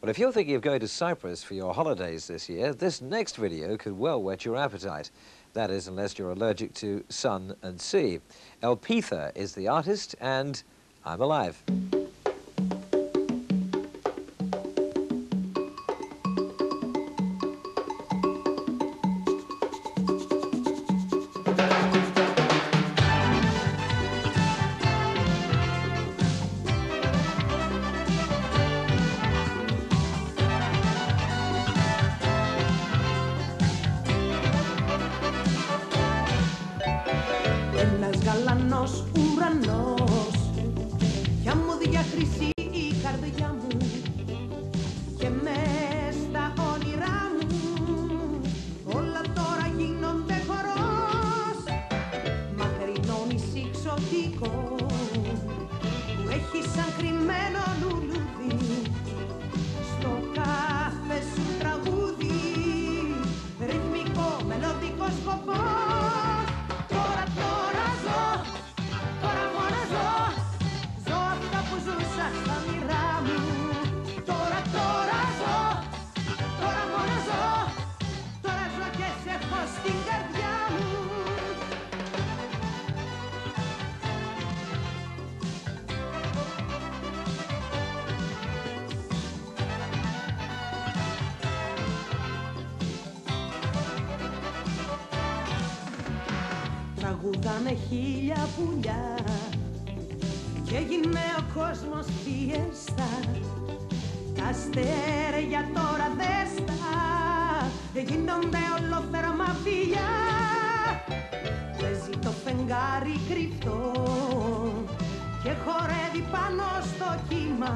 Well, if you're thinking of going to Cyprus for your holidays this year, this next video could well whet your appetite. That is, unless you're allergic to sun and sea. Elpetha is the artist, and I'm alive. Ένας γαλανός ουρανός. Για μου διακρίσει η καρδιά μου Και μες στα όνειρά μου. Όλα τώρα γίνονται χορός. Μακρινό νησί ξωτικό Τραγουδάνε χίλια πουλιά. Και έγινε ο κόσμος φιέστα Τα αστέρια τώρα δέστα γίνονται ολόθερμα φιλιά Παίζει το φεγγάρι κρυφτό και χορεύει πάνω στο κύμα.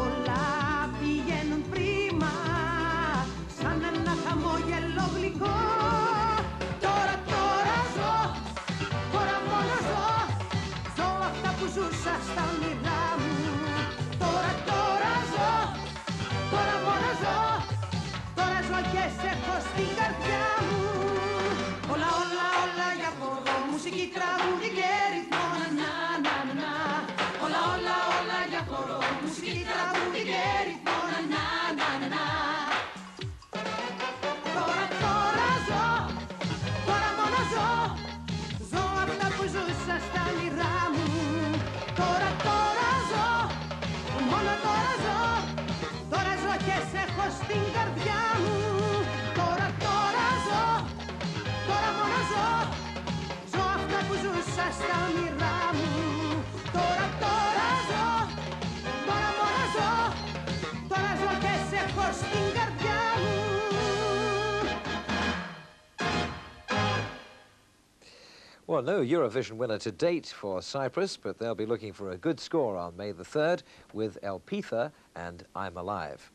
Όλα πηγαίνουν πρίμα Μουσική, τραγούδι και ρυθμό Να, να, να, να, να. Τώρα, τώρα ζω, τώρα μόνο ζω. Ζω αυτά που ζούσα στα όνειρά μου. Τώρα, τώρα ζω, μόνο τώρα ζω. Τώρα ζω και σε έχω στην καρδιά μου. Τώρα, τώρα ζω, τώρα μόνο ζω. Ζω αυτά που ζούσα στα όνειρά Well, no Eurovision winner to date for Cyprus, but they'll be looking for a good score on May the 3rd with Elpetha and I'm Alive.